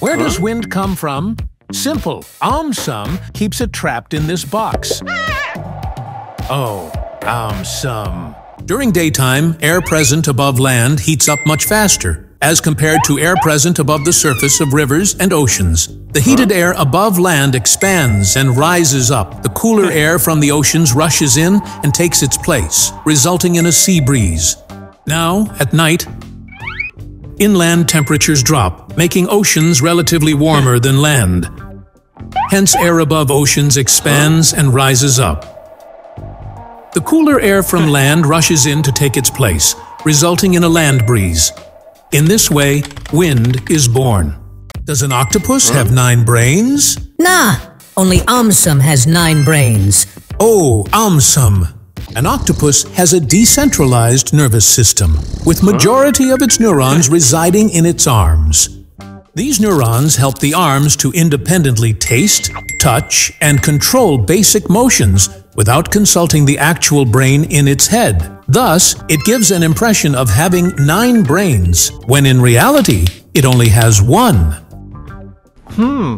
Where does wind come from? Simple. AumSum keeps it trapped in this box. Oh, AumSum. During daytime, air present above land heats up much faster, as compared to air present above the surface of rivers and oceans. The heated air above land expands and rises up. The cooler hmm. air from the oceans rushes in and takes its place, resulting in a sea breeze. Now, at night, inland temperatures drop, making oceans relatively warmer than land. Hence, air above oceans expands and rises up. The cooler air from land rushes in to take its place, resulting in a land breeze. In this way, wind is born. Does an octopus have nine brains? Nah, only AumSum has nine brains. Oh, AumSum. An octopus has a decentralized nervous system, with majority of its neurons residing in its arms. These neurons help the arms to independently taste, touch, and control basic motions without consulting the actual brain in its head. Thus, it gives an impression of having nine brains, when in reality, it only has one. Hmm.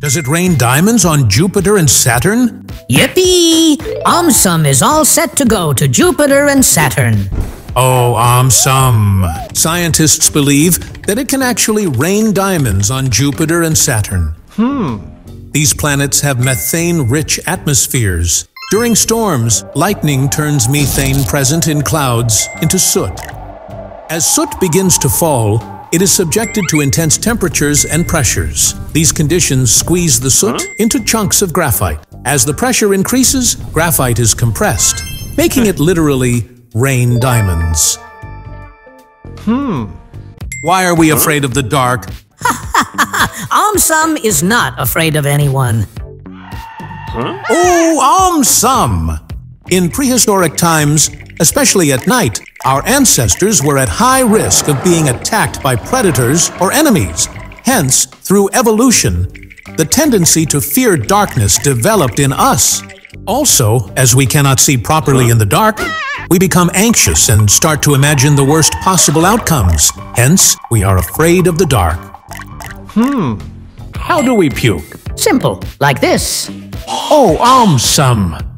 Does it rain diamonds on Jupiter and Saturn? Yippee! AumSum is all set to go to Jupiter and Saturn. Oh, AumSum. Scientists believe that it can actually rain diamonds on Jupiter and Saturn. Hmm. These planets have methane-rich atmospheres. During storms, lightning turns methane present in clouds into soot. As soot begins to fall, it is subjected to intense temperatures and pressures. These conditions squeeze the soot into chunks of graphite. As the pressure increases, graphite is compressed, making it literally rain diamonds. Hmm. Why are we afraid of the dark? AumSum is not afraid of anyone. Huh? Oh, AumSum! In prehistoric times, especially at night, our ancestors were at high risk of being attacked by predators or enemies. Hence, through evolution, the tendency to fear darkness developed in us. Also, as we cannot see properly in the dark, we become anxious and start to imagine the worst possible outcomes. Hence, we are afraid of the dark. Hmm. How do we puke? Simple, like this. Oh, AumSum.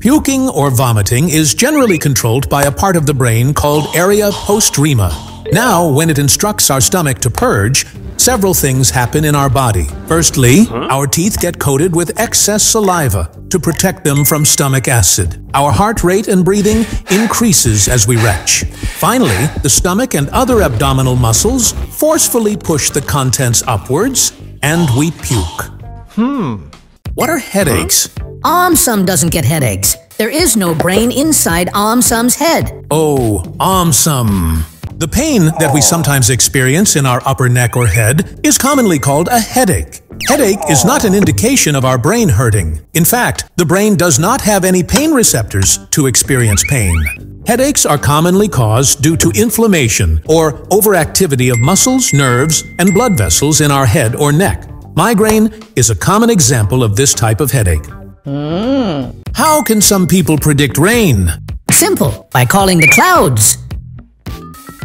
Puking or vomiting is generally controlled by a part of the brain called area postrema. Now, when it instructs our stomach to purge, several things happen in our body. Firstly, our teeth get coated with excess saliva to protect them from stomach acid. Our heart rate and breathing increases as we retch. Finally, the stomach and other abdominal muscles forcefully push the contents upwards, and we puke. Hmm. What are headaches? AumSum doesn't get headaches. There is no brain inside AumSum's head. Oh, AumSum. The pain that we sometimes experience in our upper neck or head is commonly called a headache. Headache is not an indication of our brain hurting. In fact, the brain does not have any pain receptors to experience pain. Headaches are commonly caused due to inflammation or overactivity of muscles, nerves, and blood vessels in our head or neck. Migraine is a common example of this type of headache. Hmm. How can some people predict rain? Simple, by calling the clouds.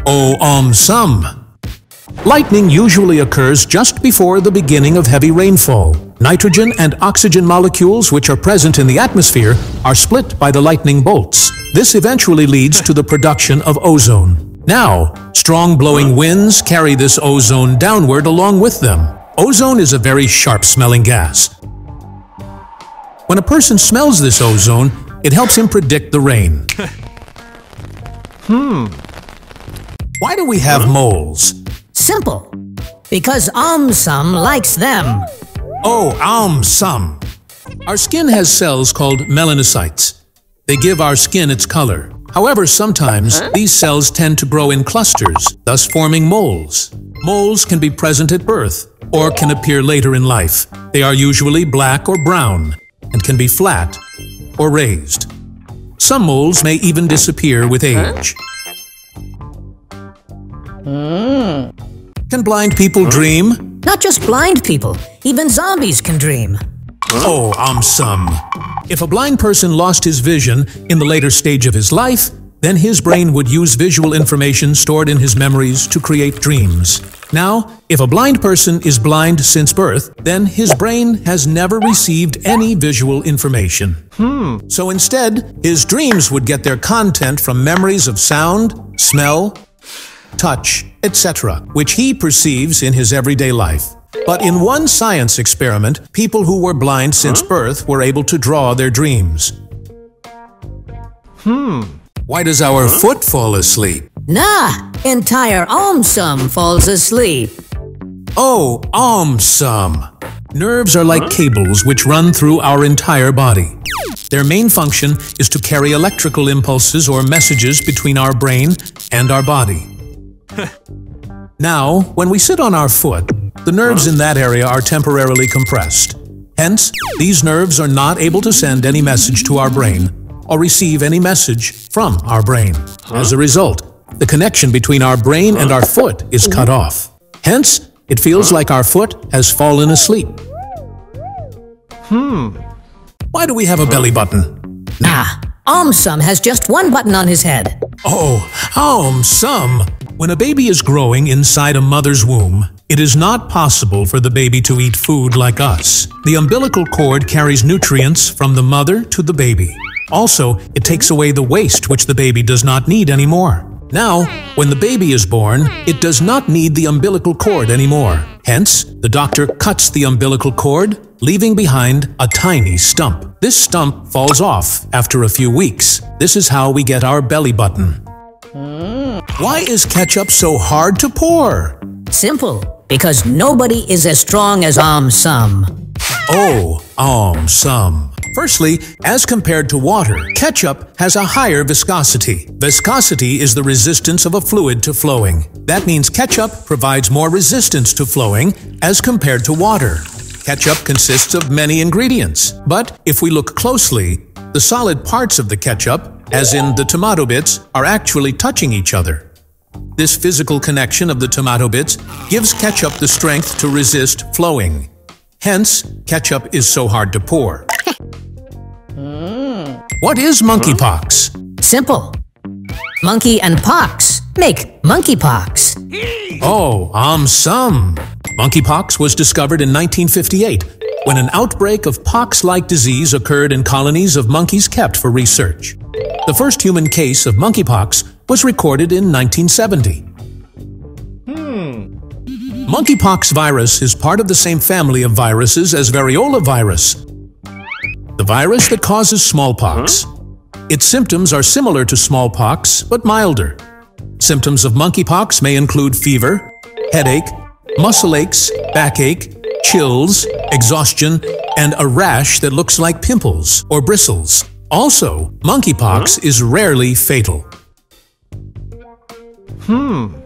Oh, um, some. Lightning usually occurs just before the beginning of heavy rainfall. Nitrogen and oxygen molecules which are present in the atmosphere are split by the lightning bolts. This eventually leads to the production of ozone. Now, strong blowing winds carry this ozone downward along with them. Ozone is a very sharp-smelling gas. When a person smells this ozone, it helps him predict the rain. hmm. Why do we have moles? Simple, because AumSum likes them. Oh, um, some. Our skin has cells called melanocytes. They give our skin its color. However, sometimes these cells tend to grow in clusters, thus forming moles. Moles can be present at birth or can appear later in life. They are usually black or brown and can be flat or raised. Some moles may even disappear with age. Hmm. Can blind people hmm? dream? Not just blind people, even zombies can dream. Hmm? Oh, AumSum. If a blind person lost his vision in the later stage of his life, then his brain would use visual information stored in his memories to create dreams. Now, if a blind person is blind since birth, then his brain has never received any visual information. Hmm. So instead, his dreams would get their content from memories of sound, smell, touch, etc., which he perceives in his everyday life. But in one science experiment, people who were blind since birth were able to draw their dreams. Hmm. Why does our foot fall asleep? Nah, entire AumSum falls asleep. Oh, AumSum. Nerves are like cables which run through our entire body. Their main function is to carry electrical impulses or messages between our brain and our body. now, when we sit on our foot, the nerves in that area are temporarily compressed. Hence, these nerves are not able to send any message to our brain or receive any message from our brain. As a result, the connection between our brain and our foot is cut off. Hence, it feels like our foot has fallen asleep. Hmm. Why do we have a belly button? Ah, AumSum has just one button on his head. Oh, AumSum! When a baby is growing inside a mother's womb, it is not possible for the baby to eat food like us. The umbilical cord carries nutrients from the mother to the baby. Also, it takes away the waste which the baby does not need anymore. Now, when the baby is born, it does not need the umbilical cord anymore. Hence, the doctor cuts the umbilical cord, leaving behind a tiny stump. This stump falls off after a few weeks. This is how we get our belly button. Hmm? Why is ketchup so hard to pour? Simple because nobody is as strong as AumSum. Oh, AumSum. Firstly, as compared to water, ketchup has a higher viscosity. Viscosity is the resistance of a fluid to flowing. That means ketchup provides more resistance to flowing as compared to water. Ketchup consists of many ingredients, but if we look closely, the solid parts of the ketchup, as in the tomato bits, are actually touching each other. This physical connection of the tomato bits gives ketchup the strength to resist flowing. Hence, ketchup is so hard to pour. Hmm. What is monkeypox? Simple. Monkey and pox make monkeypox. Oh, AumSum. Monkeypox was discovered in 1958 when an outbreak of pox-like disease occurred in colonies of monkeys kept for research. The first human case of monkeypox was recorded in 1970. Hmm. Monkeypox virus is part of the same family of viruses as variola virus, the virus that causes smallpox. Huh? Its symptoms are similar to smallpox, but milder. Symptoms of monkeypox may include fever, headache, muscle aches, backache, chills, exhaustion, and a rash that looks like pimples or bristles. Also, monkeypox huh? is rarely fatal. Hmm.